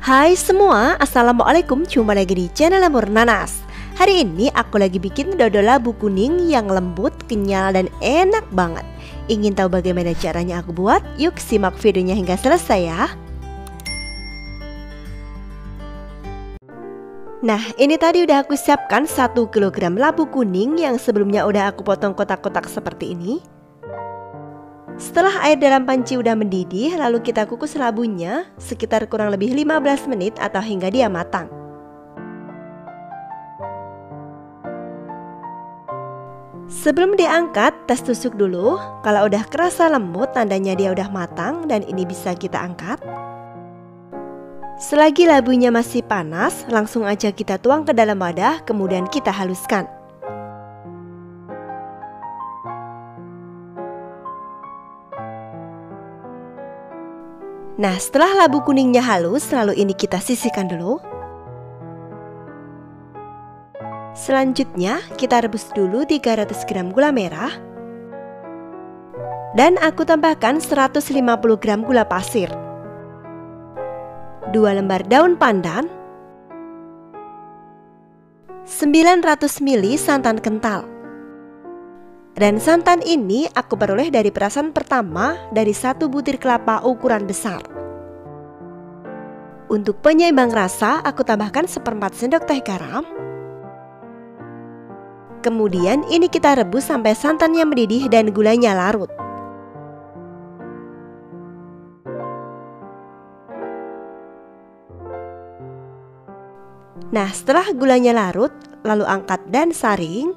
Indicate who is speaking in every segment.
Speaker 1: Hai semua, Assalamualaikum. Jumpa lagi di channel Lemur Nanas. Hari ini aku lagi bikin dodol labu kuning yang lembut, kenyal, dan enak banget. Ingin tahu bagaimana caranya aku buat? Yuk simak videonya hingga selesai ya. Nah ini tadi udah aku siapkan 1 kg labu kuning yang sebelumnya udah aku potong kotak-kotak seperti ini setelah air dalam panci udah mendidih, lalu kita kukus labunya sekitar kurang lebih 15 menit atau hingga dia matang. Sebelum diangkat, tes tusuk dulu. Kalau udah kerasa lembut, tandanya dia udah matang dan ini bisa kita angkat. Selagi labunya masih panas, langsung aja kita tuang ke dalam wadah, kemudian kita haluskan. Nah, setelah labu kuningnya halus, lalu ini kita sisihkan dulu. Selanjutnya, kita rebus dulu 300 gram gula merah. Dan aku tambahkan 150 gram gula pasir. 2 lembar daun pandan. 900 ml santan kental. Dan santan ini aku peroleh dari perasan pertama dari satu butir kelapa ukuran besar. Untuk penyeimbang rasa, aku tambahkan seperempat sendok teh garam. Kemudian ini kita rebus sampai santannya mendidih dan gulanya larut. Nah, setelah gulanya larut, lalu angkat dan saring.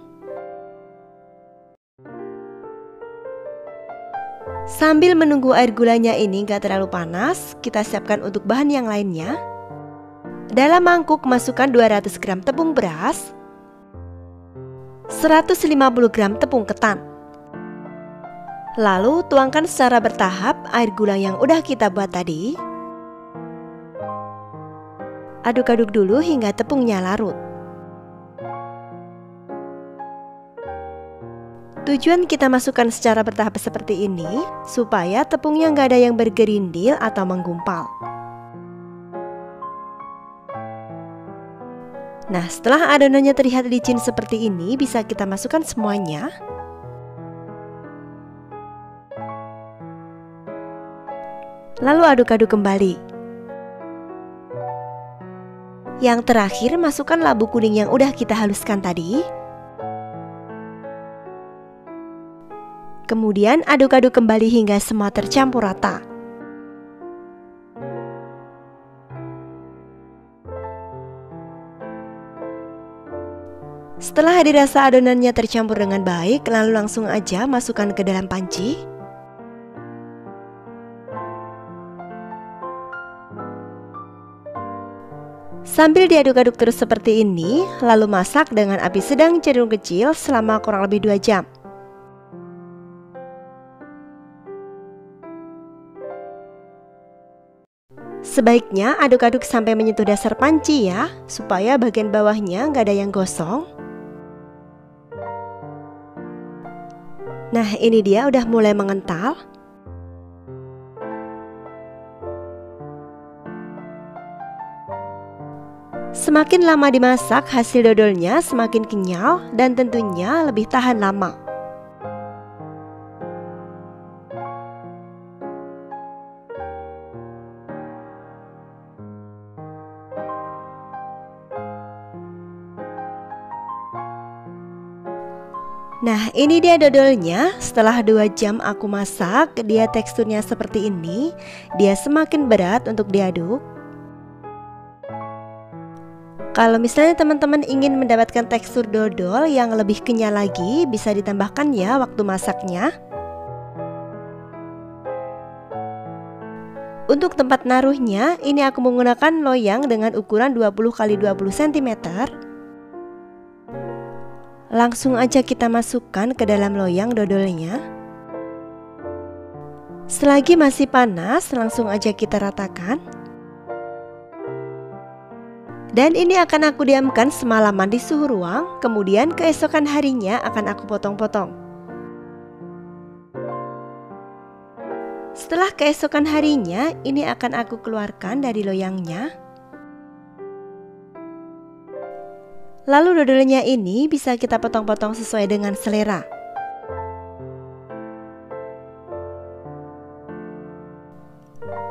Speaker 1: Sambil menunggu air gulanya ini gak terlalu panas, kita siapkan untuk bahan yang lainnya. Dalam mangkuk masukkan 200 gram tepung beras, 150 gram tepung ketan. Lalu tuangkan secara bertahap air gula yang udah kita buat tadi. Aduk-aduk dulu hingga tepungnya larut. Tujuan kita masukkan secara bertahap seperti ini supaya tepungnya nggak ada yang bergerindil atau menggumpal. Nah setelah adonannya terlihat licin seperti ini bisa kita masukkan semuanya. Lalu aduk-aduk kembali. Yang terakhir masukkan labu kuning yang udah kita haluskan tadi Kemudian aduk-aduk kembali hingga semua tercampur rata. Setelah dirasa adonannya tercampur dengan baik, lalu langsung aja masukkan ke dalam panci. Sambil diaduk-aduk terus seperti ini, lalu masak dengan api sedang cenderung kecil selama kurang lebih 2 jam. Sebaiknya aduk-aduk sampai menyentuh dasar panci ya, supaya bagian bawahnya nggak ada yang gosong. Nah ini dia udah mulai mengental. Semakin lama dimasak, hasil dodolnya semakin kenyal dan tentunya lebih tahan lama. Nah ini dia dodolnya. Setelah 2 jam aku masak Dia teksturnya seperti ini. Dia semakin berat untuk diaduk. Kalau misalnya teman-teman ingin mendapatkan tekstur dodol yang lebih kenyal lagi Bisa ditambahkan ya waktu masaknya. Untuk tempat naruhnya, ini aku menggunakan loyang dengan ukuran 20 x 20 cm Langsung aja kita masukkan ke dalam loyang dodolnya. Selagi masih panas, langsung aja kita ratakan. Dan ini akan aku diamkan semalaman di suhu ruang, kemudian keesokan harinya akan aku potong-potong. Setelah keesokan harinya, ini akan aku keluarkan dari loyangnya. Lalu dodolnya ini bisa kita potong-potong sesuai dengan selera.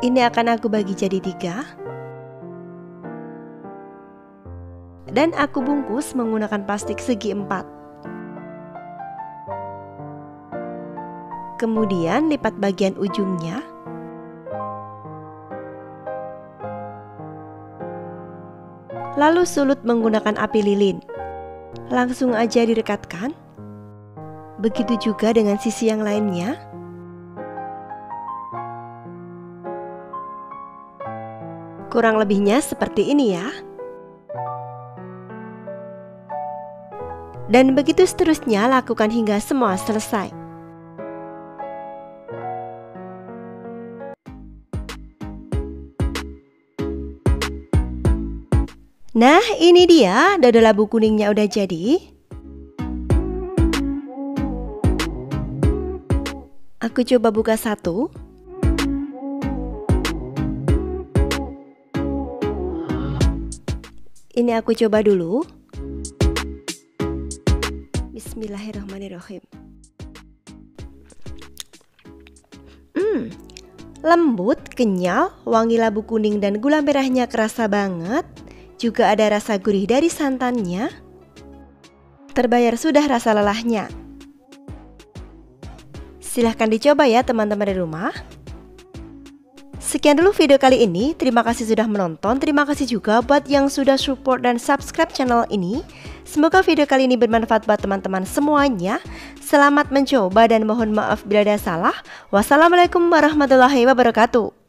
Speaker 1: Ini akan aku bagi jadi tiga. Dan aku bungkus menggunakan plastik segi empat. Kemudian lipat bagian ujungnya lalu sulut menggunakan api lilin. Langsung aja direkatkan. Begitu juga dengan sisi yang lainnya. Kurang lebihnya seperti ini ya. Dan begitu seterusnya lakukan hingga semua selesai. Nah, ini dia dodol labu kuningnya udah jadi. Aku coba buka satu. Ini aku coba dulu. Bismillahirrahmanirrahim. Hmm, lembut, kenyal, wangi labu kuning dan gula merahnya kerasa banget. Juga ada rasa gurih dari santannya. Terbayar sudah rasa lelahnya. Silahkan dicoba ya teman-teman di rumah. Sekian dulu video kali ini, terima kasih sudah menonton, terima kasih juga buat yang sudah support dan subscribe channel ini. Semoga video kali ini bermanfaat buat teman-teman semuanya. Selamat mencoba dan mohon maaf bila ada salah. Wassalamualaikum warahmatullahi wabarakatuh.